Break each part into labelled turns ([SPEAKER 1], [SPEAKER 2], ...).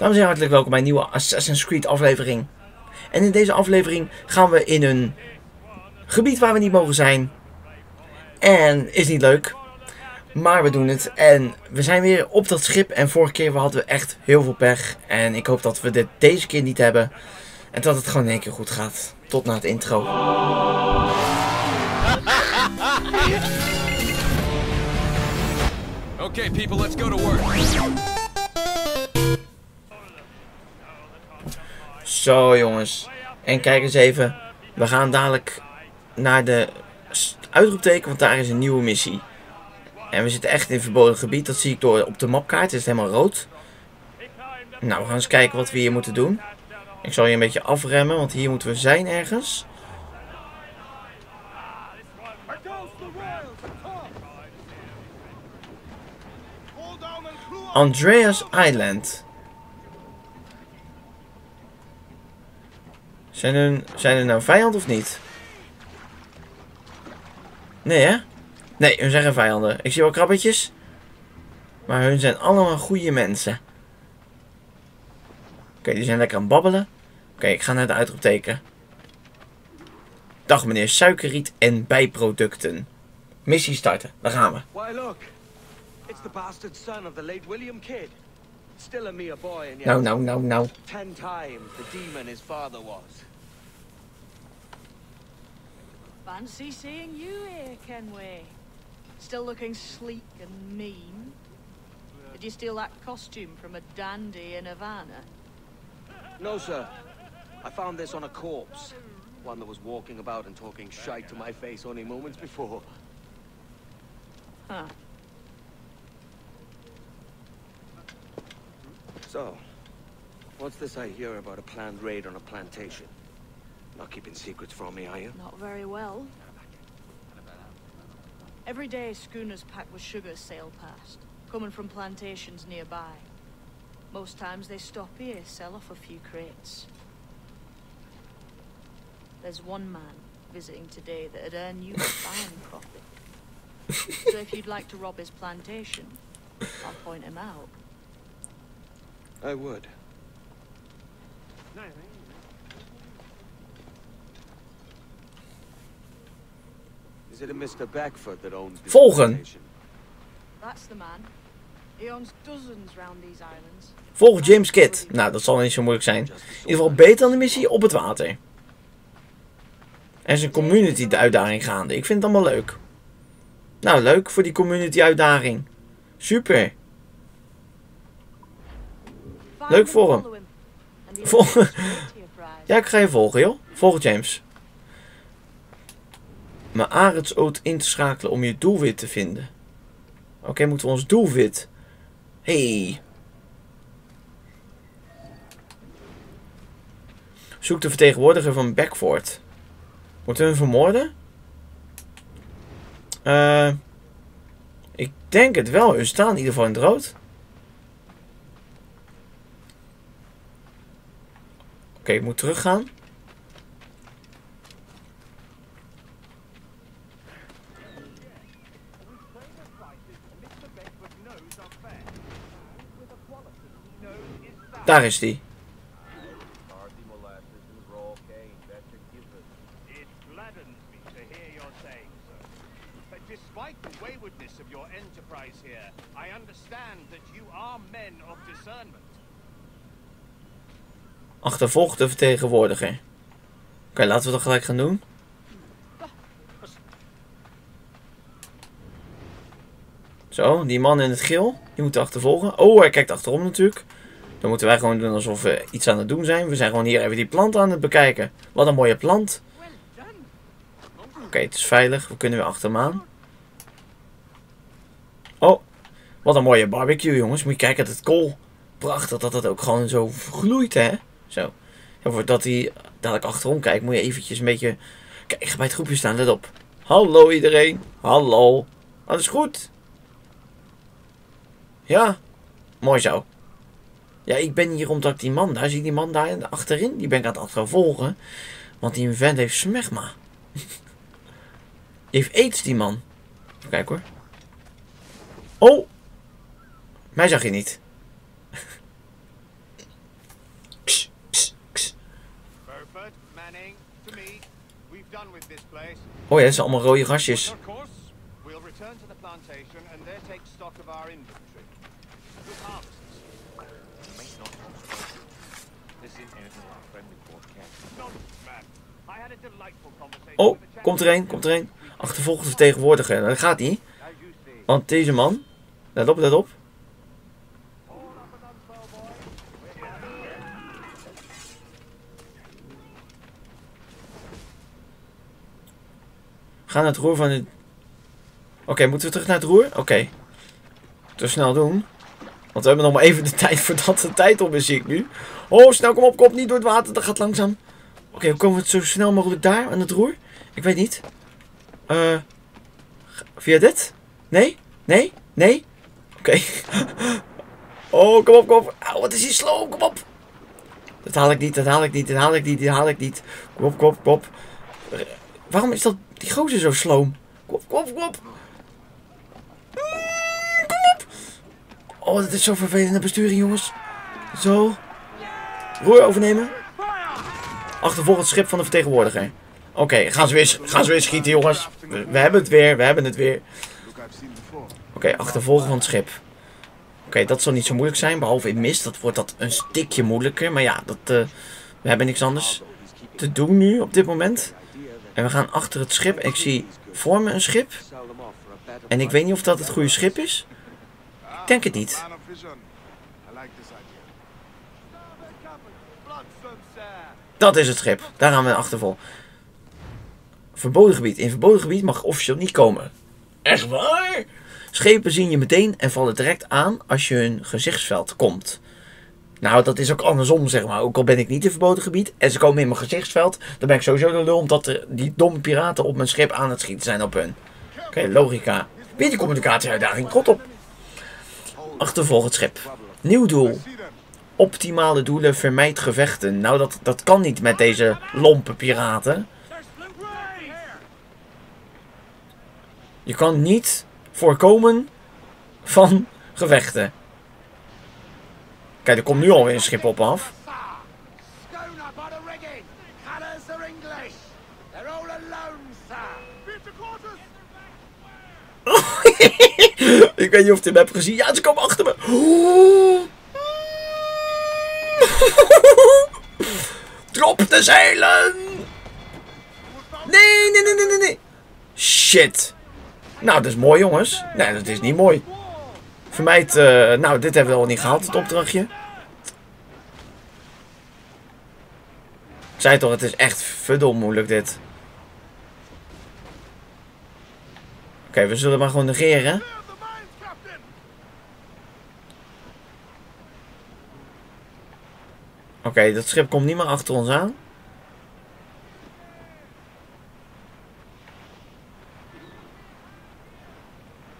[SPEAKER 1] Dames en heren, hartelijk welkom bij een nieuwe Assassin's Creed aflevering. En in deze aflevering gaan we in een gebied waar we niet mogen zijn. En is niet leuk. Maar we doen het. En we zijn weer op dat schip. En vorige keer hadden we echt heel veel pech. En ik hoop dat we dit deze keer niet hebben. En dat het gewoon in één keer goed gaat. Tot na het intro.
[SPEAKER 2] Okay, people, let's go to work.
[SPEAKER 1] Zo jongens. En kijk eens even. We gaan dadelijk naar de uitroepteken, want daar is een nieuwe missie. En we zitten echt in verboden gebied. Dat zie ik door op de mapkaart. Het is helemaal rood. Nou, we gaan eens kijken wat we hier moeten doen. Ik zal je een beetje afremmen, want hier moeten we zijn ergens. Andreas Island. Zijn er, zijn er nou vijanden of niet? Nee, hè? Nee, hun zijn geen vijanden. Ik zie wel krabbetjes. Maar hun zijn allemaal goede mensen. Oké, die zijn lekker aan het babbelen. Oké, ik ga naar de uitroepteken. Dag meneer Suikerriet en bijproducten. Missie starten, daar gaan we.
[SPEAKER 3] Why, look. It's the bastard son of the late William Kidd. Still a mere boy, and yet
[SPEAKER 1] Nou, nou, nou, nou.
[SPEAKER 3] ten times the demon his father was.
[SPEAKER 4] Fancy seeing you here, Kenway. Still looking sleek and mean. Did you steal that costume from a dandy in Havana?
[SPEAKER 3] No, sir. I found this on a corpse. One that was walking about and talking shite to my face only moments before.
[SPEAKER 4] Huh.
[SPEAKER 3] So, what's this I hear about a planned raid on a plantation? Not keeping secrets from me, are you?
[SPEAKER 4] Not very well. Every day, schooners packed with sugar sail past, coming from plantations nearby. Most times they stop here, sell off a few crates. There's one man visiting today that'd earn you a fine profit. so if you'd like to rob his plantation, I'll point him out.
[SPEAKER 3] I would. Is
[SPEAKER 4] islands.
[SPEAKER 1] Volg James Kidd. Nou, dat zal niet zo moeilijk zijn. In ieder geval beter dan de missie op het water. Er is een community uitdaging gaande. Ik vind het allemaal leuk. Nou, leuk voor die community uitdaging. Super. Leuk voor hem. Vol-. Ja, ik ga je volgen, joh. Volg James. Mijn arendsoot in te schakelen om je doelwit te vinden. Oké, moeten we ons doelwit. Hey. Zoek de vertegenwoordiger van Beckford. Moeten we hem vermoorden? Eh. ik denk het wel. We staan in ieder geval in het. Oké, ik moet teruggaan. Daar is die.
[SPEAKER 5] It gladdens me to hear your saying so. But despite the waywardness of your enterprise here, I understand that you are men of discernment.
[SPEAKER 1] Achtervolg de vertegenwoordiger. Oké, laten we dat gelijk gaan doen. Zo, die man in het geel. Die moeten achtervolgen. Oh, hij kijkt achterom natuurlijk. Dan moeten wij gewoon doen alsof we iets aan het doen zijn. We zijn gewoon hier even die plant aan het bekijken. Wat een mooie plant. Oké, het is veilig. We kunnen weer achter hem aan. Oh, wat een mooie barbecue, jongens. Moet je kijken, dat het kool. Prachtig dat dat ook gewoon zo gloeit, hè. Zo. En voordat hij dadelijk achterom kijkt, moet je eventjes een beetje... Kijk, ik ga bij het groepje staan, let op. Hallo iedereen. Hallo. Alles goed? Ja. Mooi zo. Ja, ik ben hier omdat ik die man daar zie, die man daar achterin, die ben ik aan het gaan volgen. Want die vent heeft smegma. die heeft aids, die man. Even kijken hoor. Oh! Mij zag je niet. kst, kst, kst. Burford, Manning, to me.
[SPEAKER 5] We've done with this place.
[SPEAKER 1] Oh ja, dat zijn allemaal rode gastjes.
[SPEAKER 5] We'll return to the plantation en there take stock of our inventory. Good harvest harvests.
[SPEAKER 3] This isn't anything like friendly Fort Kent.
[SPEAKER 5] Nonsense, man. I had a delightful conversation
[SPEAKER 1] Oh, komt er een, komt er een. Achtervolgt de vertegenwoordiger. Nou, Dat gaat niet. Want deze man... Let op, let op. Ga naar het roer van het... Oké, moeten we terug naar het roer? Oké. Te snel doen. Want we hebben nog maar even de tijd voordat de tijd op is, zie ik nu. Oh, snel, kom op, kom op, niet door het water, dat gaat langzaam. Oké, hoe komen we het zo snel mogelijk daar, aan het roer? Ik weet niet. Eh... via dit? Nee? Nee? Nee? Oké. Oh, kom op, kom op. Wat is die slow, kom op. Dat haal ik niet, dat haal ik niet, dat haal ik niet, dat haal ik niet. Kom op, kom op, kom op. Eh, Waarom is dat, die gozer zo sloom? Kom op, kom op, kom op. Mm, Kom op. Oh, dat is zo vervelende besturing, jongens. Zo. Roer overnemen. Achtervolg het schip van de vertegenwoordiger. Oké, gaan, ze weer, gaan ze weer schieten, jongens. We, hebben het weer, we hebben het weer. Oké, achtervolgen van het schip. Oké, dat zal niet zo moeilijk zijn, behalve in mist. Dat wordt dat een stikje moeilijker. Maar ja, dat, eh, we hebben niks anders te doen nu op dit moment. En we gaan achter het schip. Ik zie voor me een schip. En ik weet niet of dat het goede schip is. Ik denk het niet. Dat is het schip. Daar gaan we achtervol. Verboden gebied. In verboden gebied mag officieel niet komen. Echt waar? Schepen zien je meteen en vallen direct aan als je hun gezichtsveld komt. Nou, dat is ook andersom, zeg maar. Ook al ben ik niet in verboden gebied en ze komen in mijn gezichtsveld, dan ben ik sowieso de lul omdat er die domme piraten op mijn schip aan het schieten zijn op hun. Oké, logica. Weer die communicatieuitdaging. Rot op. Achtervolg het schip. Nieuw doel. Optimale doelen vermijd gevechten. Nou, dat, dat kan niet met deze lompe piraten. Je kan niet voorkomen van gevechten. Kijk, er komt nu alweer een schip op af. Ik weet niet of je hem hebt gezien. Ja, ze komen achter me. Drop de zeilen! Nee, nee, nee, nee, nee. Shit. Nou, dat is mooi, jongens. Nee, dat is niet mooi. Vermijd, eh, nou, dit hebben we al niet gehaald, het opdrachtje. Ik zei toch, het is echt verdom moeilijk dit. Oké, we zullen maar gewoon negeren. Oké, dat schip komt niet meer achter ons aan.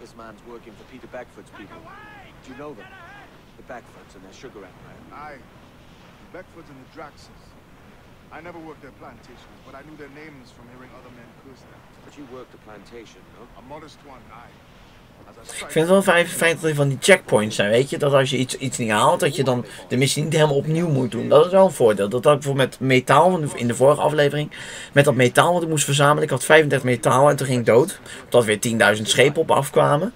[SPEAKER 3] This man's working for Peter Beckford's people. Do you know them? The Beckfords and their sugar empire.
[SPEAKER 2] Aye. The Beckfords and the Draxes. I never worked their plantations, but I knew their names from hearing other men curse them.
[SPEAKER 3] But you worked the plantation, no?
[SPEAKER 2] A modest one, I
[SPEAKER 1] Ik vind het wel fijn, fijn dat er van die checkpoints zijn, weet je. Dat als je iets, iets niet haalt, dat je dan de missie niet helemaal opnieuw moet doen. Dat is wel een voordeel. Dat had ik bijvoorbeeld met metaal in de vorige aflevering. Met dat metaal wat ik moest verzamelen. Ik had 35 metaal en toen ging ik dood. Omdat weer 10.000 schepen op afkwamen.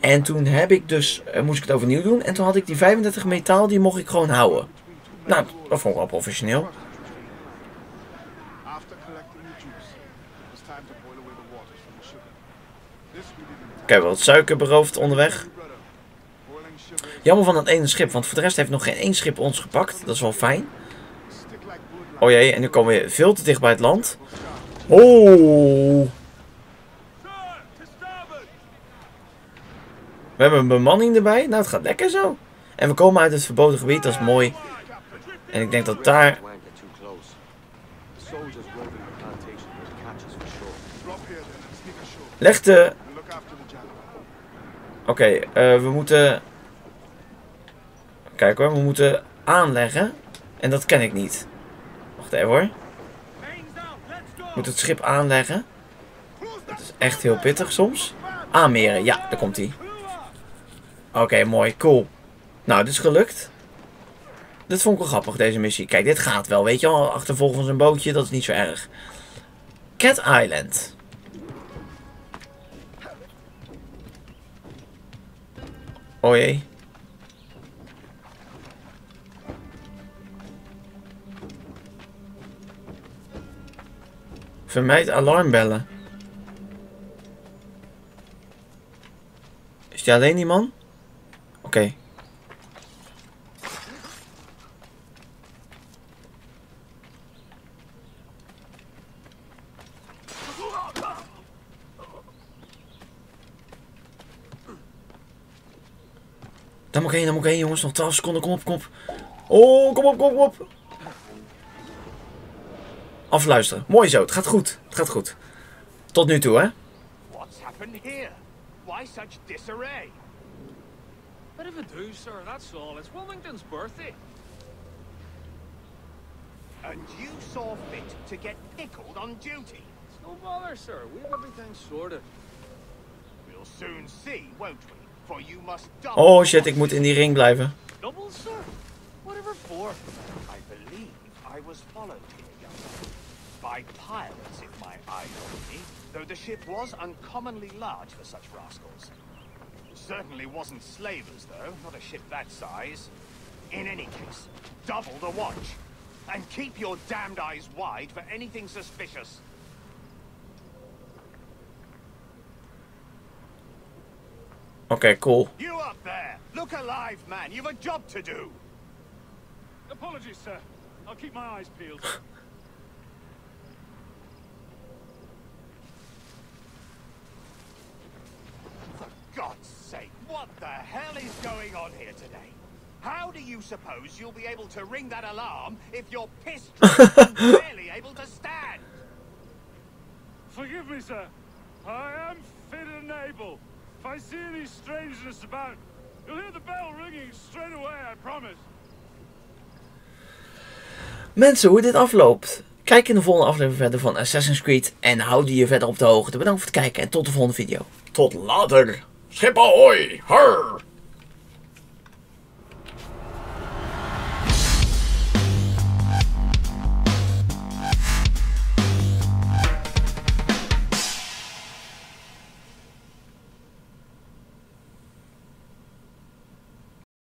[SPEAKER 1] En toen heb ik dus, eh, moest ik het overnieuw doen. En toen had ik die 35 metaal, die mocht ik gewoon houden. Nou, dat vond ik wel professioneel.
[SPEAKER 2] After collecting the juice, it was time to boil away the waters from the sugar. This we did in
[SPEAKER 1] Ik heb wat suiker beroofd onderweg. Jammer van dat ene schip, want voor de rest heeft nog geen één schip ons gepakt. Dat is wel fijn. Oh jee, en nu komen we veel te dicht bij het land. Oh! We hebben een bemanning erbij. Nou, het gaat lekker zo. En we komen uit het verboden gebied, dat is mooi. En ik denk dat daar...
[SPEAKER 3] To anchor too close. The soldiers roving the plantation will catch us for sure.
[SPEAKER 2] Drop here then and sneak ashore.
[SPEAKER 1] Leg de...
[SPEAKER 2] And look after the janitor.
[SPEAKER 1] Oké, eh, we moeten... Kijk hoor, we moeten aanleggen. En dat ken ik niet. Wacht even hoor. Moet het schip aanleggen. Dat is echt heel pittig soms. Aanmeren, ja, daar komt hij. Oké, mooi, cool. Nou, dit is gelukt. Dit vond ik wel grappig, deze missie. Kijk, dit gaat wel, weet je wel. Achtervolgens een bootje, dat is niet zo erg. Cat Island. Oh jee. Vermijd alarmbellen. Is die alleen die man? Oké. Moet ik heen, daar moet ik heen jongens. Nog 12 seconden, kom op, kom op. Oh, kom op, kom op, kom op. Afluisteren. Mooi zo, het gaat goed. Het gaat goed. Tot nu toe, hè.
[SPEAKER 5] What's happened here? Why such disarray?
[SPEAKER 6] Bit of a do, sir, that's all. It's Wilmington's birthday.
[SPEAKER 5] And you saw fit to get pickled on duty?
[SPEAKER 6] It's no bother, sir. We have everything sorted.
[SPEAKER 5] We'll soon see, won't we? For you must double
[SPEAKER 1] Oh shit, ik moet in die ring blijven.
[SPEAKER 6] Sir? Whatever for?
[SPEAKER 5] I believe I was followed here, young man. By pirates, if my eye told me. Though the ship was uncommonly large for such rascals. Certainly wasn't slavers, though. Not a ship that size. In any case, double the watch. And keep your damned eyes wide for anything suspicious.
[SPEAKER 1] Oké, cool.
[SPEAKER 5] You up there! Look alive, man! You've a job to do!
[SPEAKER 6] Apologies, sir. I'll keep my eyes peeled.
[SPEAKER 5] For God's sake, what the hell is going on here today? How do you suppose you'll be able to ring that alarm if you're pissed drunk and barely able to stand?
[SPEAKER 6] Forgive me, sir. I am fit and able. If I see any strangeness about, you'll hear the bell ringing straight away, I promise.
[SPEAKER 1] Mensen, hoe dit afloopt. Kijk in de volgende aflevering verder van Assassin's Creed. En houd je verder op de hoogte. Bedankt voor het kijken en tot de volgende video. Tot later. Schip ahoy. Har.